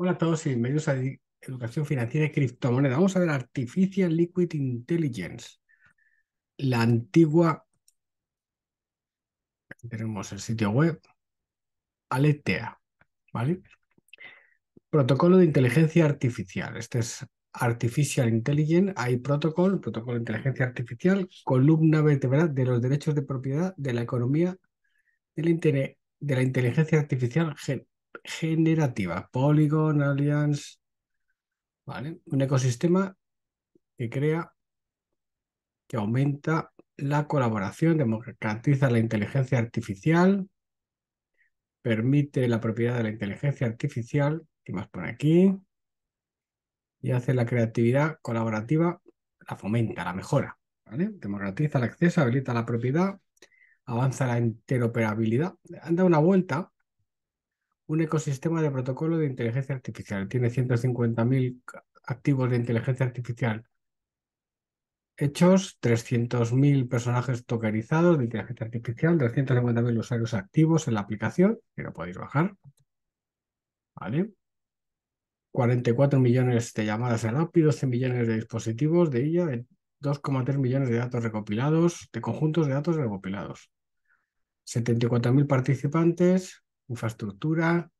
Hola a todos y bienvenidos a Educación Financiera y Criptomoneda. Vamos a ver Artificial Liquid Intelligence. La antigua, tenemos el sitio web, Aletea, ¿vale? Protocolo de inteligencia artificial. Este es Artificial Intelligence, hay protocolo, protocolo de inteligencia artificial, columna vertebral de los derechos de propiedad de la economía de la, de la inteligencia artificial generativa, Polygon, Alliance, ¿vale? Un ecosistema que crea, que aumenta la colaboración, democratiza la inteligencia artificial, permite la propiedad de la inteligencia artificial, ¿qué más pone aquí? Y hace la creatividad colaborativa, la fomenta, la mejora, ¿vale? Democratiza el acceso, habilita la propiedad, avanza la interoperabilidad. Anda una vuelta un ecosistema de protocolo de inteligencia artificial. Tiene 150.000 activos de inteligencia artificial hechos, 300.000 personajes tokenizados de inteligencia artificial, 250.000 usuarios activos en la aplicación, que lo podéis bajar. ¿Vale? 44 millones de llamadas en API, 12 millones de dispositivos de ella, 2,3 millones de datos recopilados, de conjuntos de datos recopilados. 74.000 participantes, infraestructura,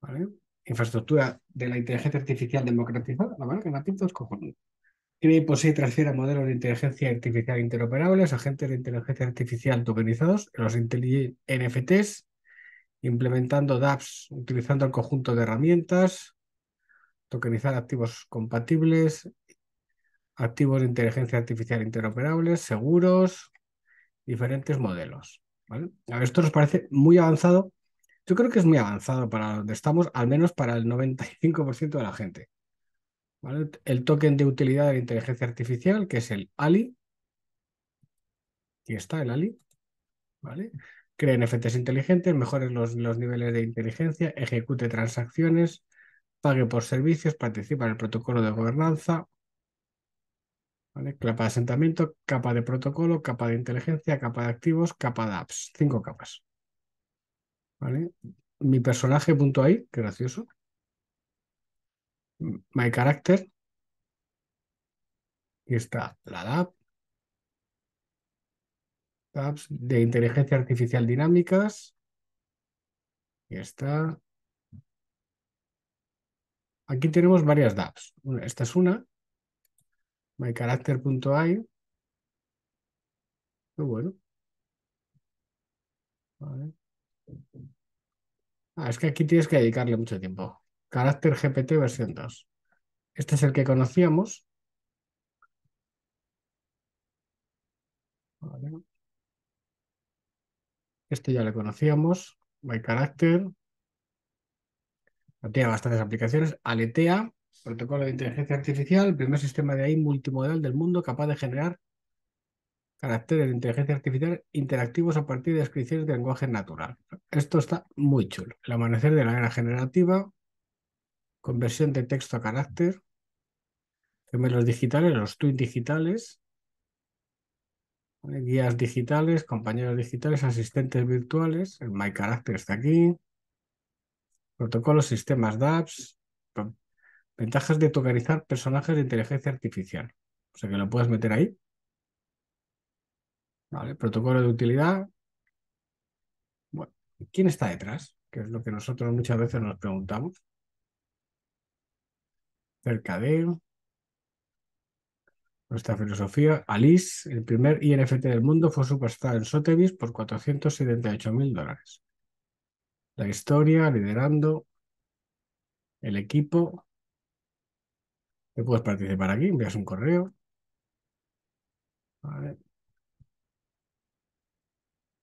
¿vale? Infraestructura de la inteligencia artificial democratizada, ¿vale? verdad que Napito es cojonudo. Crea y posee y transfiere modelos de inteligencia artificial interoperables, agentes de inteligencia artificial tokenizados, los NFTs, implementando dApps, utilizando el conjunto de herramientas, tokenizar activos compatibles, activos de inteligencia artificial interoperables, seguros, diferentes modelos. A ver, esto nos parece muy avanzado. Yo creo que es muy avanzado para donde estamos, al menos para el 95% de la gente. El token de utilidad de la inteligencia artificial, que es el ALI. Aquí está el ALI. ¿Vale? Crea NFTs inteligentes, mejore los, los niveles de inteligencia, ejecute transacciones, pague por servicios, participa en el protocolo de gobernanza, Capa de asentamiento, capa de protocolo, capa de inteligencia, capa de activos, capa de apps. Cinco capas. ¿Vale? Mi personaje punto ahí, qué gracioso. My character. Y está la app. Apps de inteligencia artificial dinámicas. Y está. Aquí tenemos varias dApps. Esta es una, myCharacter.ai. Qué bueno. Ah, es que aquí tienes que dedicarle mucho tiempo. Carácter GPT versión 2. Este es el que conocíamos. Este ya lo conocíamos. MyCharacter. Tiene bastantes aplicaciones. Aletea. Protocolo de inteligencia artificial, el primer sistema de AI multimodal del mundo capaz de generar caracteres de inteligencia artificial interactivos a partir de descripciones de lenguaje natural. Esto está muy chulo. El amanecer de la era generativa, conversión de texto a carácter, gemelos digitales, los twins digitales, guías digitales, compañeros digitales, asistentes virtuales, el MyCharacter está aquí, protocolos, sistemas DApps, Ventajas de tokenizar personajes de inteligencia artificial. O sea que lo puedes meter ahí. Vale, protocolo de utilidad. Bueno, ¿quién está detrás? Que es lo que nosotros muchas veces nos preguntamos. Cerca de nuestra filosofía. Alice, el primer INFT del mundo, fue superstar en Sotheby's por 478 mil dólares. La historia, liderando el equipo, puedes participar aquí, envías un correo.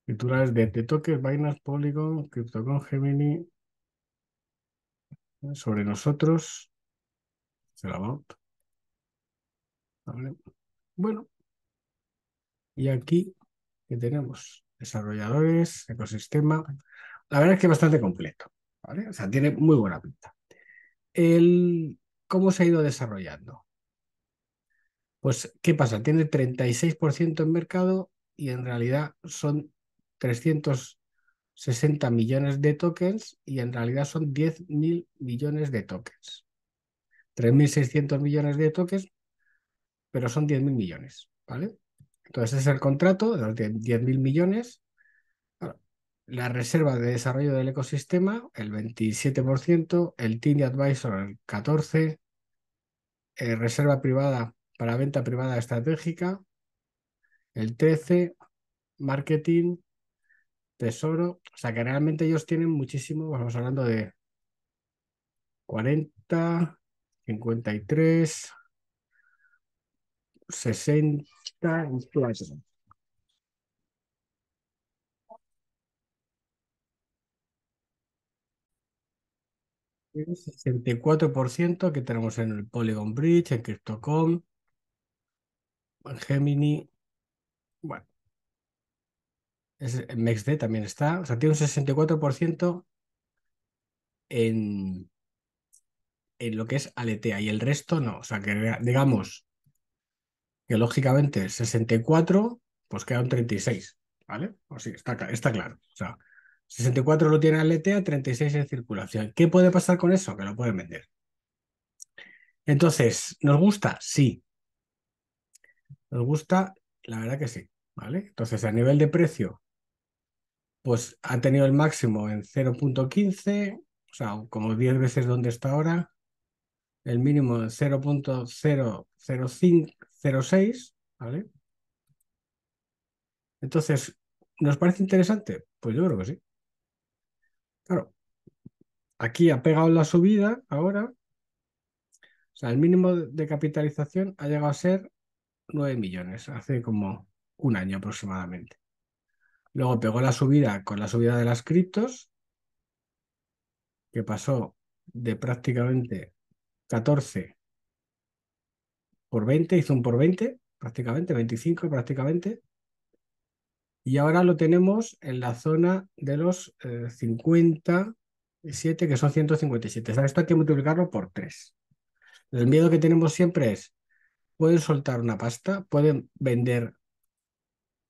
Titulares de, toques, vainas, Polygon, CryptoCon, Gemini. Sobre nosotros. Bueno. Y aquí que tenemos desarrolladores, ecosistema. La verdad es que es bastante completo. O sea, tiene muy buena pinta. El, ¿Cómo se ha ido desarrollando? Pues, ¿qué pasa? Tiene 36% en mercado y en realidad son 300, 60 millones de tokens y en realidad son 10.000 millones de tokens. 3.600 millones de tokens, pero son 10.000 millones, ¿vale? Entonces es el contrato de los 10.000 millones. La reserva de desarrollo del ecosistema, el 27%, el Team Advisor, el 14%, eh, reserva privada para venta privada estratégica, el 13%, marketing, tesoro. O sea que realmente ellos tienen muchísimo, vamos hablando de 40, 53, 60 y 64% que tenemos en el Polygon Bridge, en Crypto.com, en Gemini. Bueno, en MexD también está. O sea, tiene un 64% en, en lo que es Aletea y el resto no. O sea, que digamos que lógicamente 64, pues queda un 36, ¿vale? O sí, está, está claro. O sea, 64 lo tiene Aletea, 36 en circulación. ¿Qué puede pasar con eso? Que lo pueden vender. Entonces, ¿nos gusta? Sí. Nos gusta, la verdad que sí, ¿vale? Entonces, a nivel de precio, pues ha tenido el máximo en 0.15, o sea, como 10 veces donde está ahora, el mínimo en 0.00506, ¿vale? Entonces, ¿nos parece interesante? Pues yo creo que sí. Claro, aquí ha pegado la subida ahora, o sea, el mínimo de capitalización ha llegado a ser 9 millones, hace como un año aproximadamente. Luego pegó la subida con la subida de las criptos, que pasó de prácticamente 14 por 20, hizo un por 20, prácticamente, 25 prácticamente. Y ahora lo tenemos en la zona de los 57, eh, que son 157. esto hay que multiplicarlo por 3. El miedo que tenemos siempre es, pueden soltar una pasta, pueden vender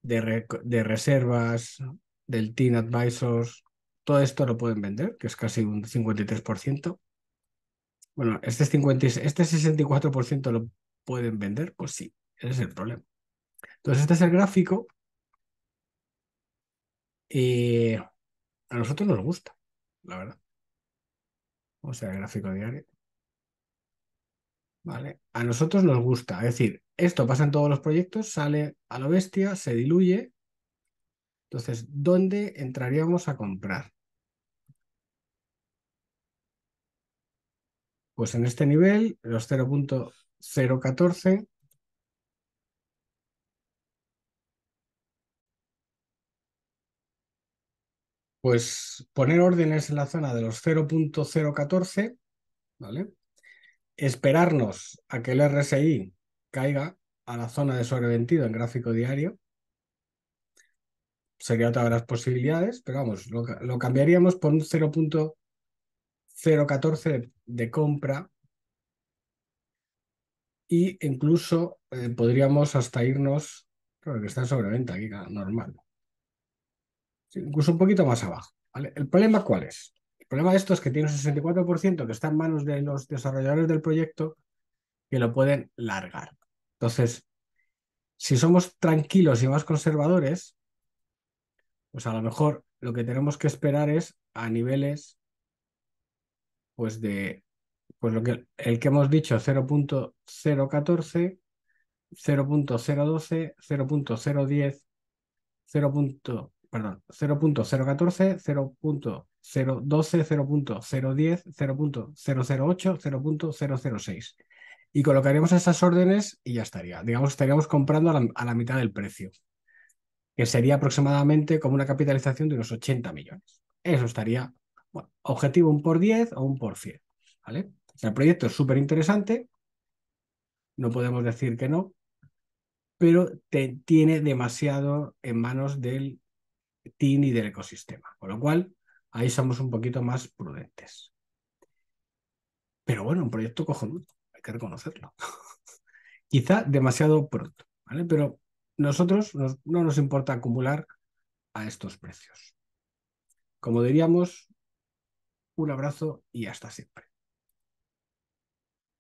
de, de reservas, del Team Advisors, todo esto lo pueden vender, que es casi un 53%. Bueno, este, 50, este 64% lo pueden vender, pues sí, ese es el problema. Entonces, este es el gráfico y a nosotros nos gusta, la verdad. O sea, gráfico diario. Vale, a nosotros nos gusta. Es decir, esto pasa en todos los proyectos, sale a lo bestia, se diluye. Entonces, ¿dónde entraríamos a comprar? Pues en este nivel, los 0.014 pues poner órdenes en la zona de los 0.014, ¿vale? Esperarnos a que el RSI caiga a la zona de sobreventido en gráfico diario. Sería otra de las posibilidades, pero vamos, lo, cambiaríamos por un 0.014 de compra y incluso eh, podríamos hasta irnos, creo que está en sobreventa aquí, normal incluso un poquito más abajo. ¿El problema cuál es? El problema de esto es que tiene un 64% que está en manos de los desarrolladores del proyecto que lo pueden largar. Entonces, si somos tranquilos y más conservadores, pues a lo mejor lo que tenemos que esperar es a niveles pues de pues lo que el que hemos dicho 0.014 0.012 0.010 0 perdón, 0.014, 0.012, 0.010, 0.008, 0.006. Y colocaríamos esas órdenes y ya estaría. Digamos, estaríamos comprando a la, mitad del precio, que sería aproximadamente como una capitalización de unos 80 millones. Eso estaría, bueno, objetivo un por 10 o un por 100. ¿vale? el proyecto es súper interesante, no podemos decir que no, pero te, tiene demasiado en manos del team y del ecosistema. Con lo cual, ahí somos un poquito más prudentes. Pero bueno, un proyecto cojonudo, hay que reconocerlo. Quizá demasiado pronto, ¿vale? Pero nosotros no nos importa acumular a estos precios. como diríamos, un abrazo y hasta siempre.